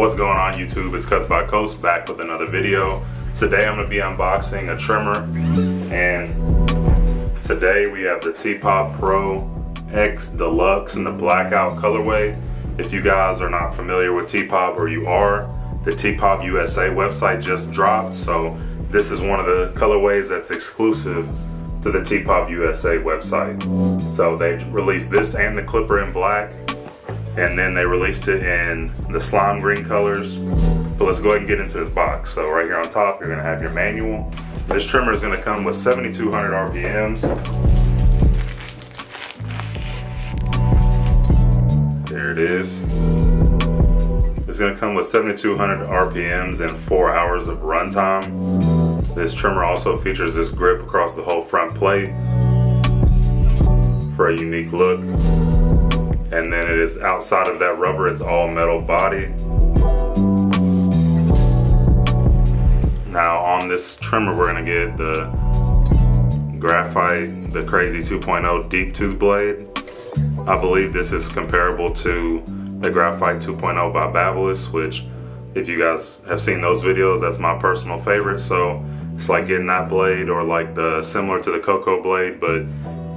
What's going on YouTube? It's Cuts by Coast back with another video. Today I'm going to be unboxing a trimmer and today we have the TPOB Pro X Deluxe in the blackout colorway. If you guys are not familiar with TPOB or you are, the TPOB USA website just dropped so this is one of the colorways that's exclusive to the TPOB USA website. So they released this and the Clipper in black and then they released it in the slime green colors. But let's go ahead and get into this box. So right here on top, you're gonna have your manual. This trimmer is gonna come with 7,200 RPMs. There it is. It's gonna come with 7,200 RPMs and four hours of runtime. This trimmer also features this grip across the whole front plate for a unique look and then it is outside of that rubber it's all metal body. Now on this trimmer we're gonna get the graphite the crazy 2.0 deep tooth blade. I believe this is comparable to the graphite 2.0 by Babyliss which if you guys have seen those videos that's my personal favorite. So it's like getting that blade or like the similar to the Cocco blade but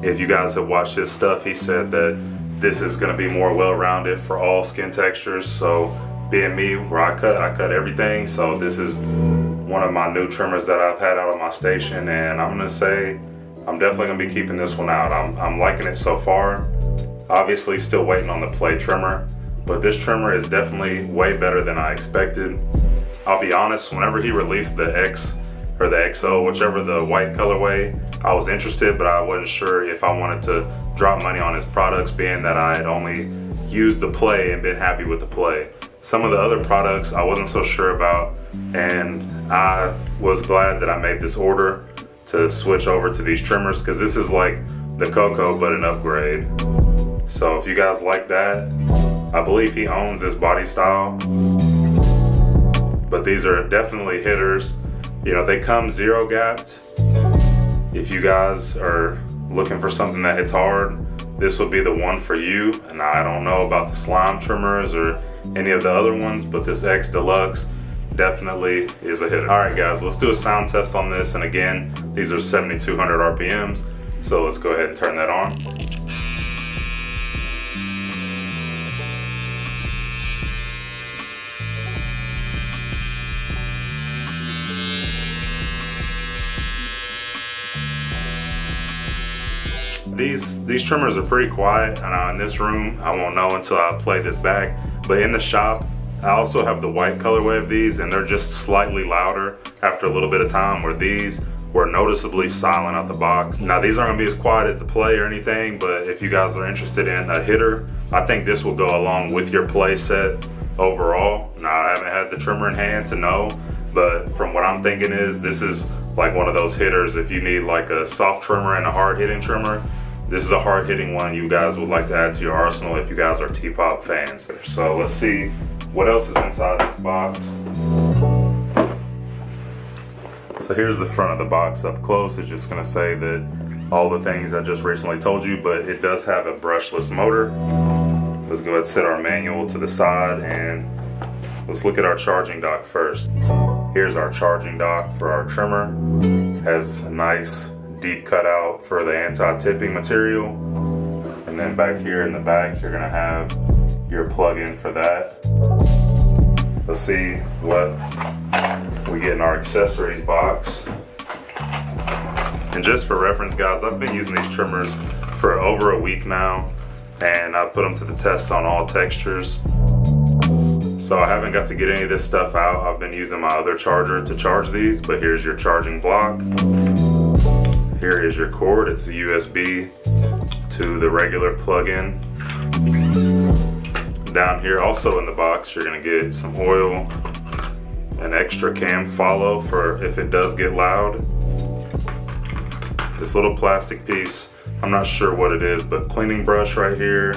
if you guys have watched his stuff he said that this is gonna be more well-rounded for all skin textures. So being me, where I cut, I cut everything. So this is one of my new trimmers that I've had out of my station and I'm gonna say, I'm definitely gonna be keeping this one out. I'm, I'm liking it so far. Obviously still waiting on the play trimmer, but this trimmer is definitely way better than I expected. I'll be honest, whenever he released the X or the XO, whichever the white colorway, I was interested, but I wasn't sure if I wanted to drop money on his products being that I had only used the play and been happy with the play. Some of the other products I wasn't so sure about and I was glad that I made this order to switch over to these trimmers because this is like the Cocco but an upgrade. So if you guys like that, I believe he owns this body style. But these are definitely hitters. You know, they come zero gapped if you guys are looking for something that hits hard, this would be the one for you. And I don't know about the slime trimmers or any of the other ones, but this X Deluxe definitely is a hit. All right, guys, let's do a sound test on this. And again, these are 7,200 RPMs. So let's go ahead and turn that on. These these trimmers are pretty quiet and uh, in this room I won't know until I play this back but in the shop I also have the white colorway of these and they're just slightly louder after a little bit of time where these were noticeably silent out the box. Now these aren't gonna be as quiet as the play or anything but if you guys are interested in a hitter I think this will go along with your play set overall. Now I haven't had the trimmer in hand to know but from what I'm thinking is this is like one of those hitters if you need like a soft trimmer and a hard hitting trimmer this is a hard hitting one you guys would like to add to your arsenal if you guys are TPOB fans. So let's see what else is inside this box. So here's the front of the box up close. It's just gonna say that all the things I just recently told you, but it does have a brushless motor. Let's go ahead and set our manual to the side and let's look at our charging dock first. Here's our charging dock for our trimmer. Has a nice deep cutout for the anti-tipping material. And then back here in the back, you're gonna have your plug-in for that. Let's see what we get in our accessories box. And just for reference, guys, I've been using these trimmers for over a week now, and I put them to the test on all textures. So I haven't got to get any of this stuff out. I've been using my other charger to charge these, but here's your charging block. Here is your cord. It's a USB to the regular plug-in. Down here also in the box, you're gonna get some oil, an extra cam follow for if it does get loud. This little plastic piece, I'm not sure what it is, but cleaning brush right here.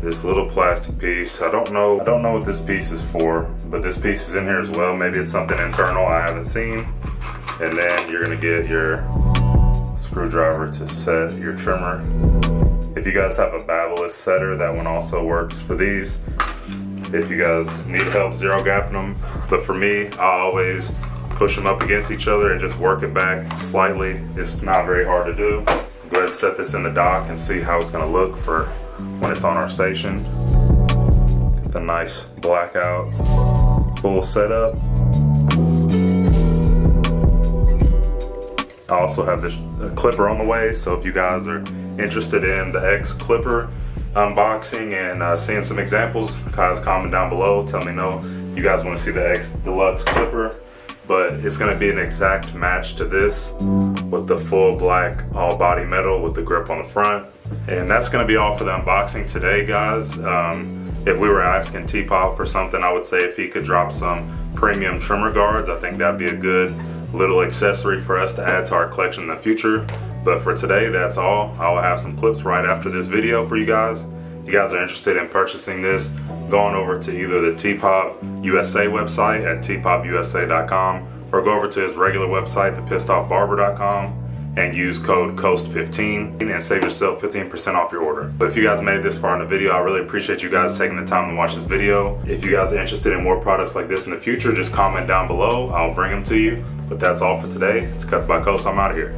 This little plastic piece, I don't know, I don't know what this piece is for, but this piece is in here as well. Maybe it's something internal I haven't seen. And then you're gonna get your screwdriver to set your trimmer. If you guys have a Babyliss setter, that one also works for these. if you guys need help zero gapping them. But for me, I always push them up against each other and just work it back slightly. It's not very hard to do. Go ahead and set this in the dock and see how it's gonna look for when it's on our station. Get the nice blackout, full setup. I also have this clipper on the way, so if you guys are interested in the X Clipper unboxing and uh, seeing some examples, guys comment down below, tell me know you guys want to see the X Deluxe Clipper, but it's going to be an exact match to this with the full black all body metal with the grip on the front. And that's going to be all for the unboxing today, guys. Um, if we were asking TPOB for something, I would say if he could drop some premium trimmer guards, I think that'd be a good little accessory for us to add to our collection in the future. But for today, that's all. I will have some clips right after this video for you guys. If you guys are interested in purchasing this, go on over to either the TPOB USA website at tpobusa.com or go over to his regular website, thepissedoffbarber.com and use code COAST15 and save yourself 15% off your order. But if you guys made it this far in the video, I really appreciate you guys taking the time to watch this video. If you guys are interested in more products like this in the future, just comment down below. I'll bring them to you. But that's all for today. It's Cuts by Coast. I'm out of here.